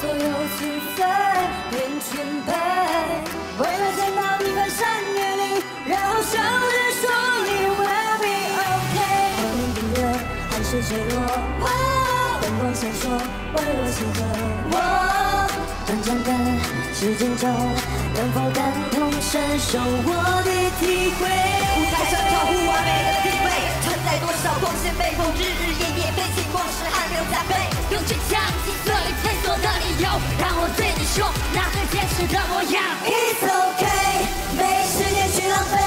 所有青菜变全白。为了见到你翻山越岭，然后笑着说你 will be okay。画面订阅，暗示坠落，灯光闪烁，微弱星河。我短暂的时间中，能否感同身受我的体会？舞台上超乎完美的地位，承载多少光鲜背后，日日夜夜被尽光时汗流浃背，用倔强击碎最坚持的模样。It's okay，没时间去浪费，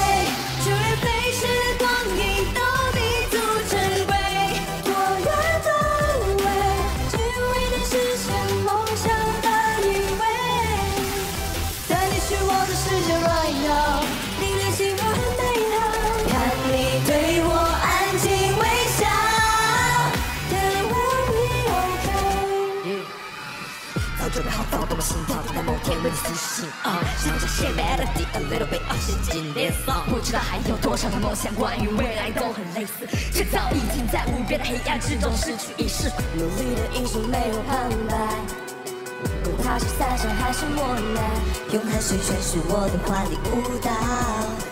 就连飞逝的光阴都弥足珍贵。多远都无畏，只为你实现梦想的依偎。带你去我的世界 right now，早准备好躁动的心跳，等待某天为你苏醒。啊，想着写 melody a little bit of 陷进 this song，不知道还有。多少的梦想，关于未来都很类似，却早已经在无边的黑暗之中失去意识。努力的英雄没有。旁白，不怕是散场还是磨难，用汗水诠释我的华丽舞蹈，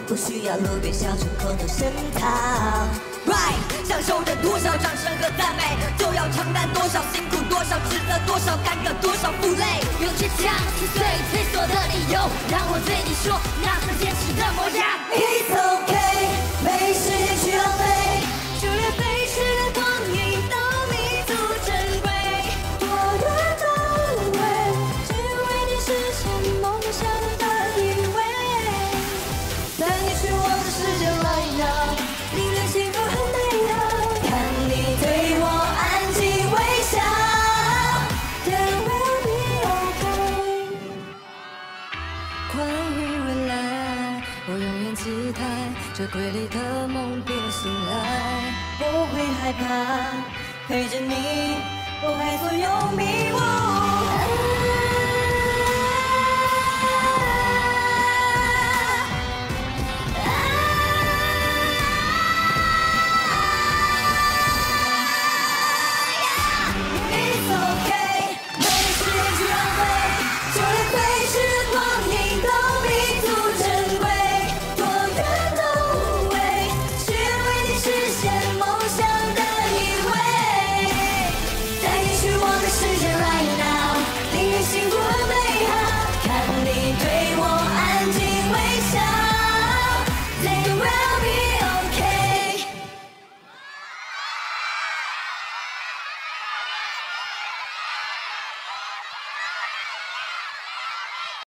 不需要路边小丑口头声讨。Right，享受着多少掌声和赞美，就要承担多少辛苦，多少职责，多少干戈，多少负累。有倔强击碎退缩的理由，让我对你说那份坚持的模样。关于未来，我永远期待这瑰丽的梦别醒来，不会害怕，陪着你，不会左右迷雾。